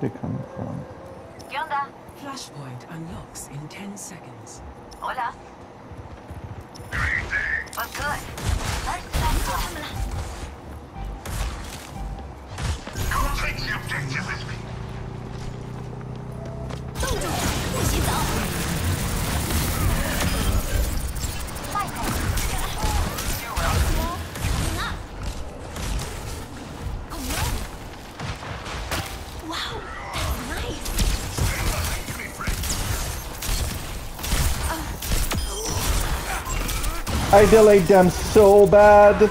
Where'd it come from? ¿Qué onda? Flashpoint unlocks in 10 seconds. Hola. What's good? Let's go. I'll take the objective with me. Wow, that's nice. I delayed them so bad.